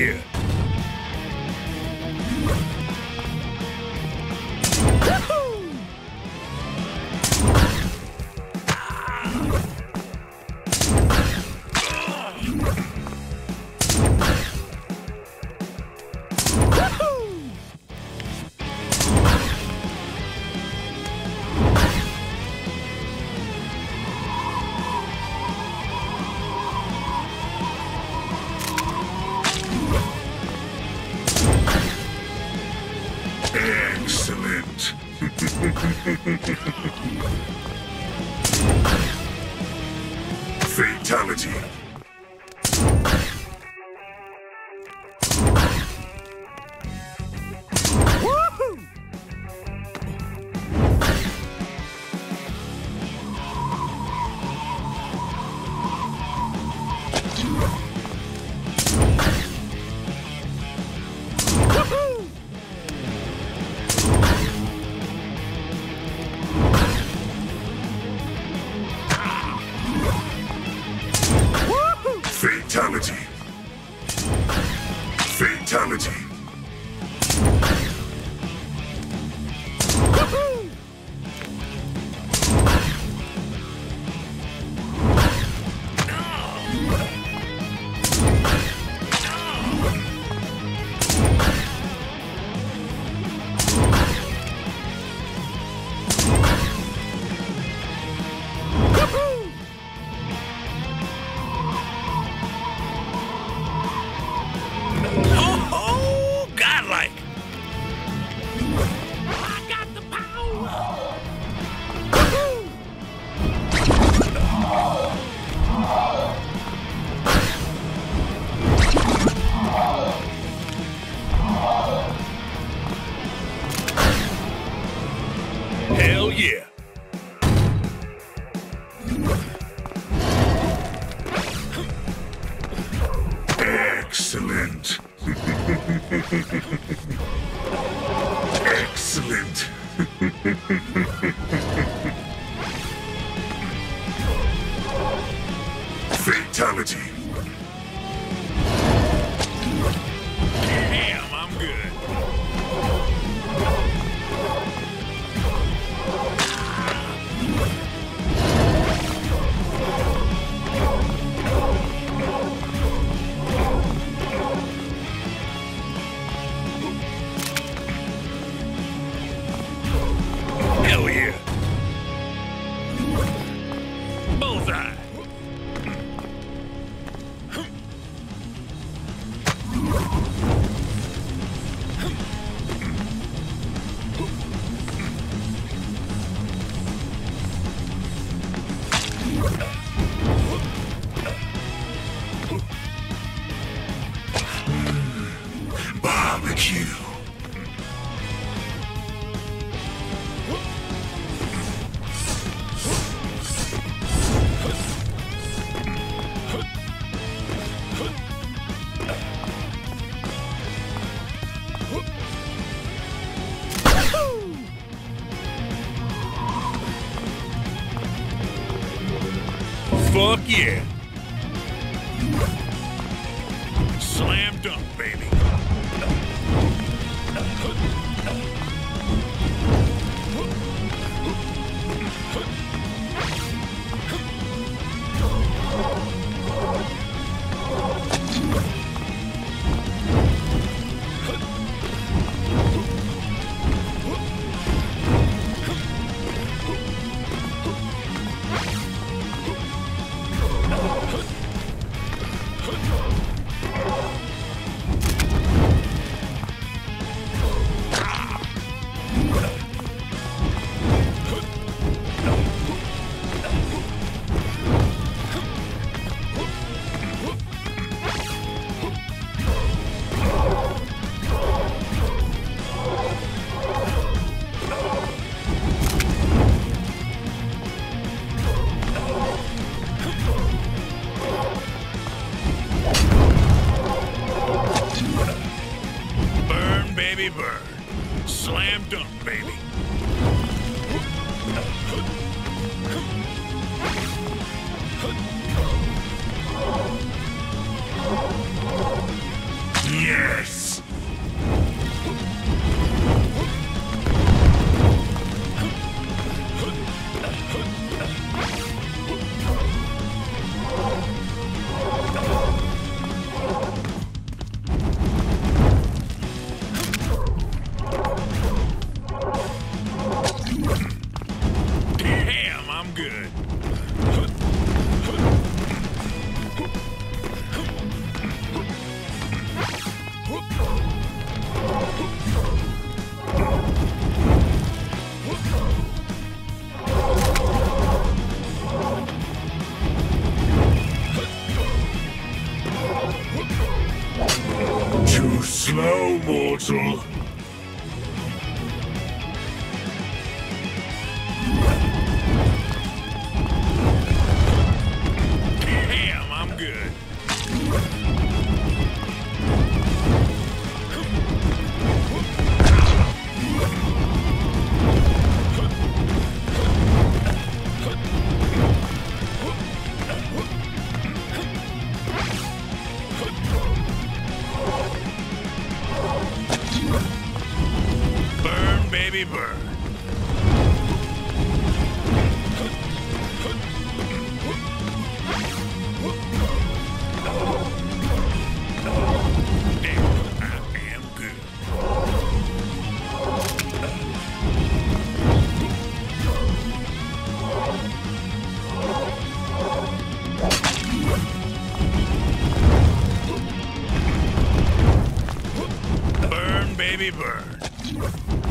here. Fuck baby, burn.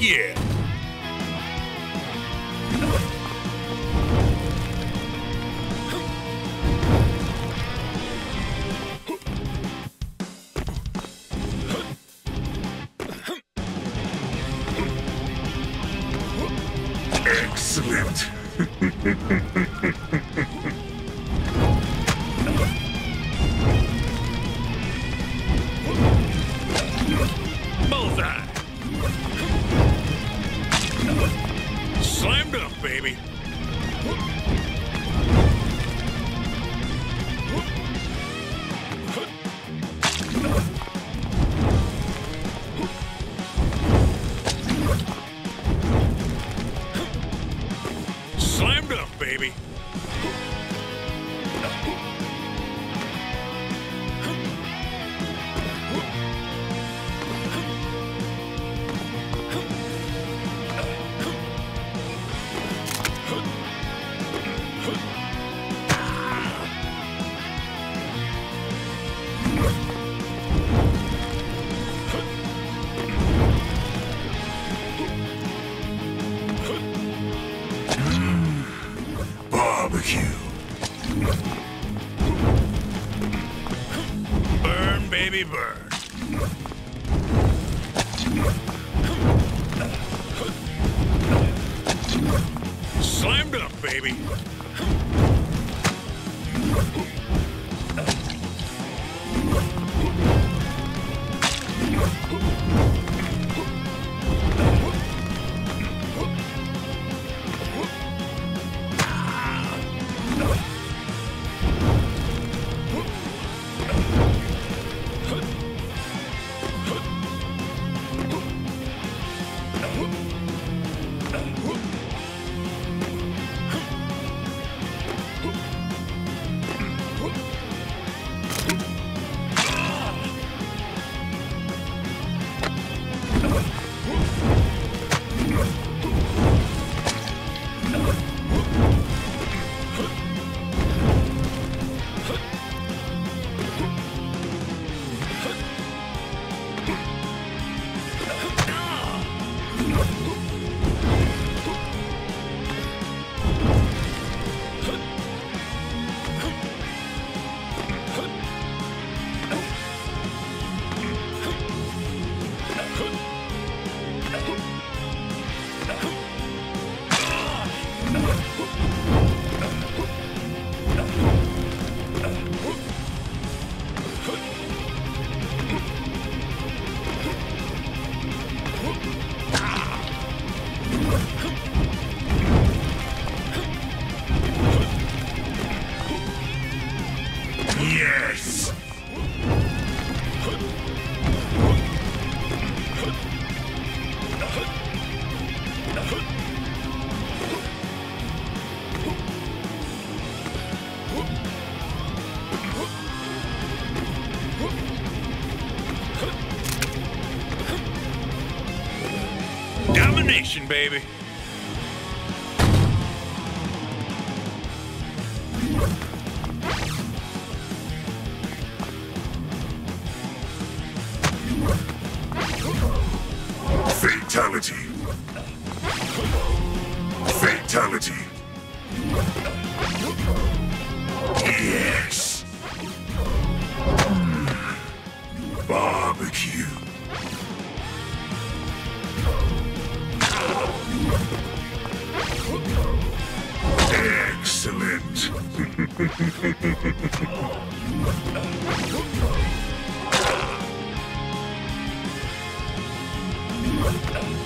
Fuck baby, burn. Slam dunk, baby. Yes! Domination, baby. it!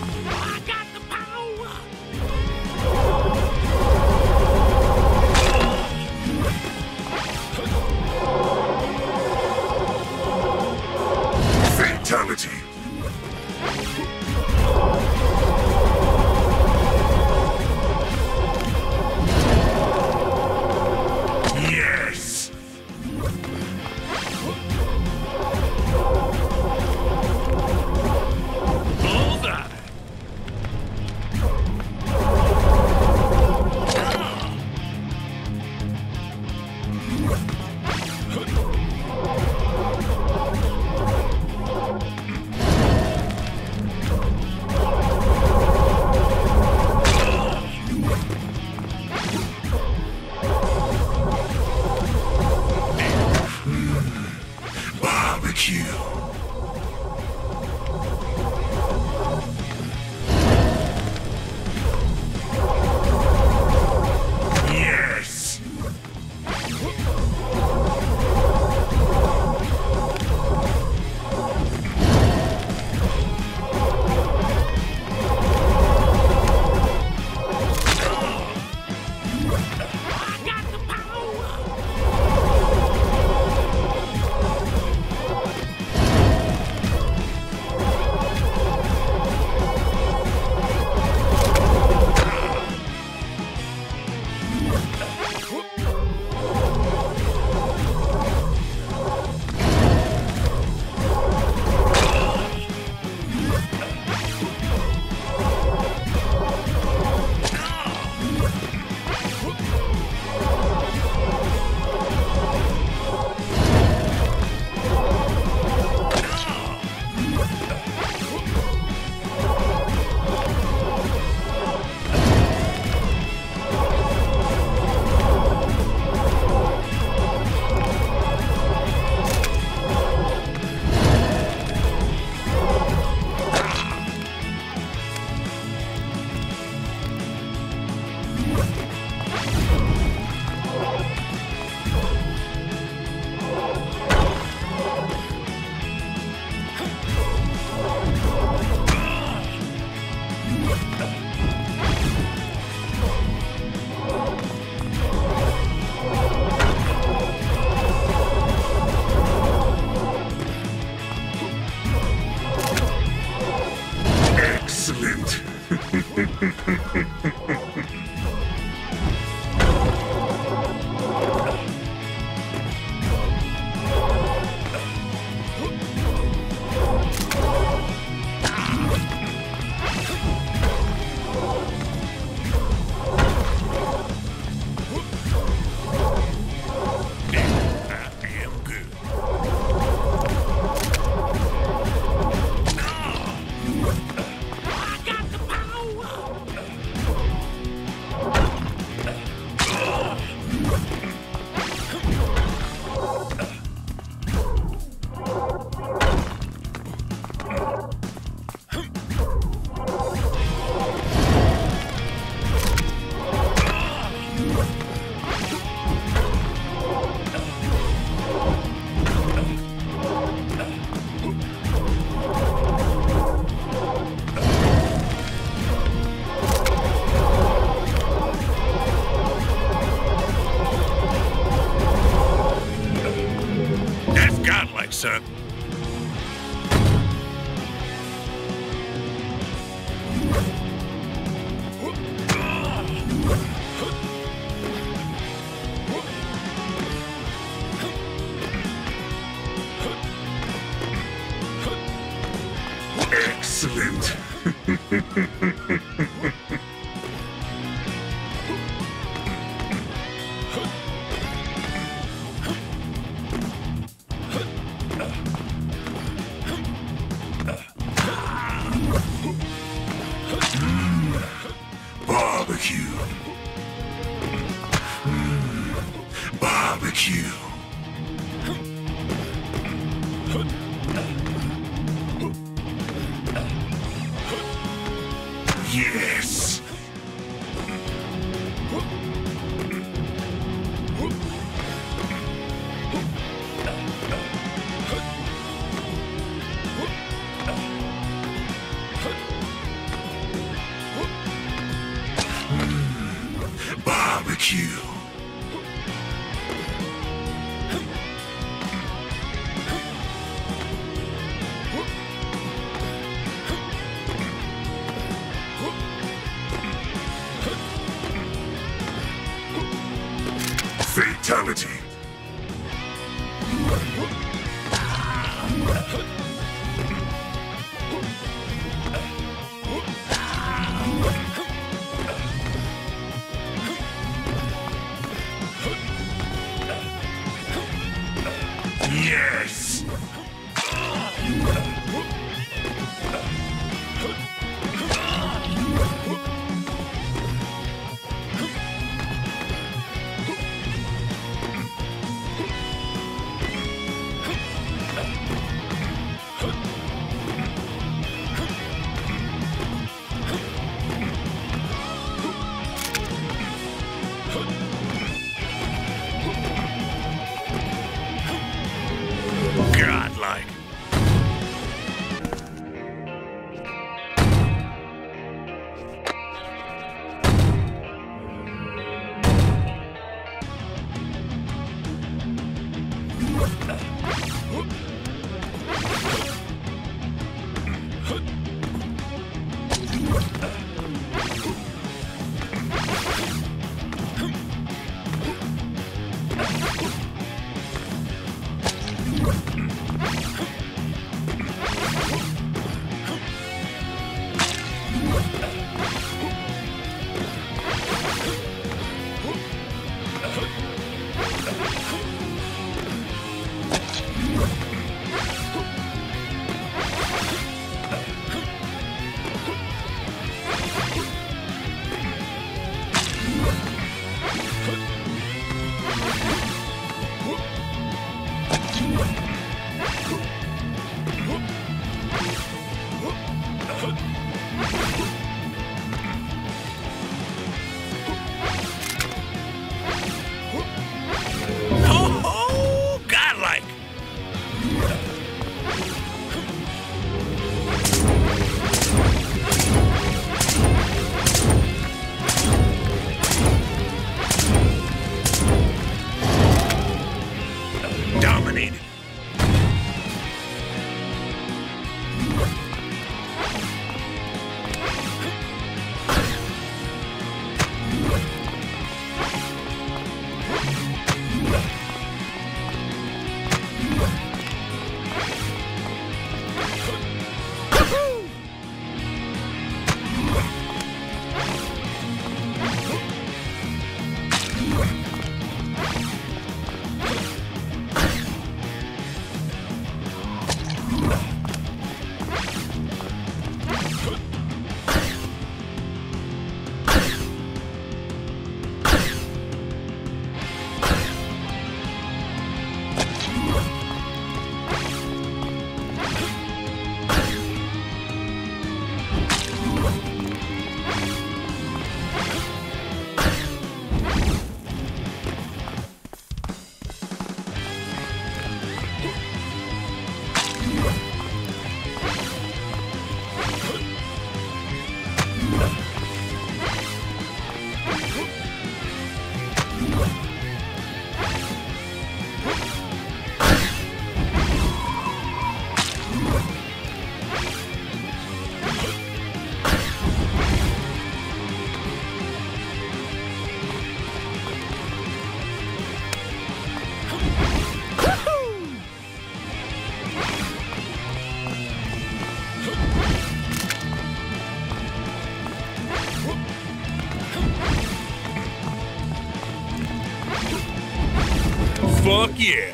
Fuck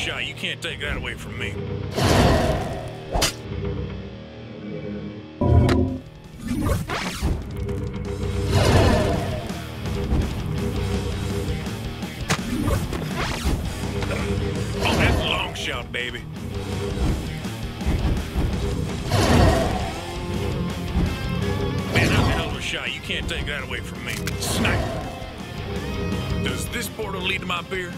shot. You can't take that away from me. Can't take that away from me. Sniper. Does this portal lead to my beer?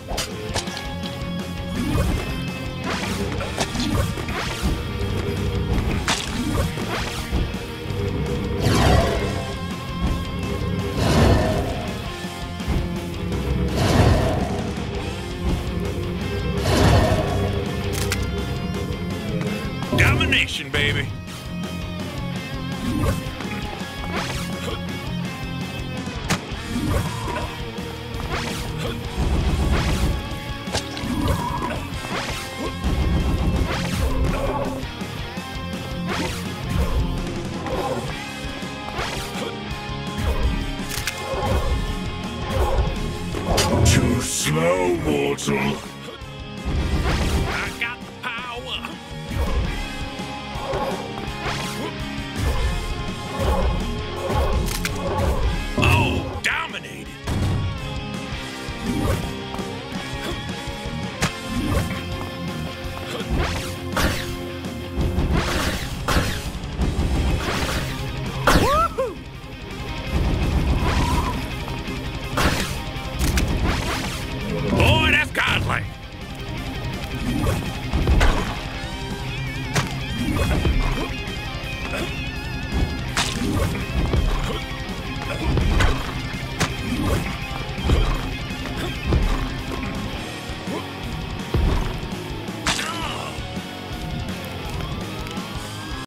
Domination, baby. out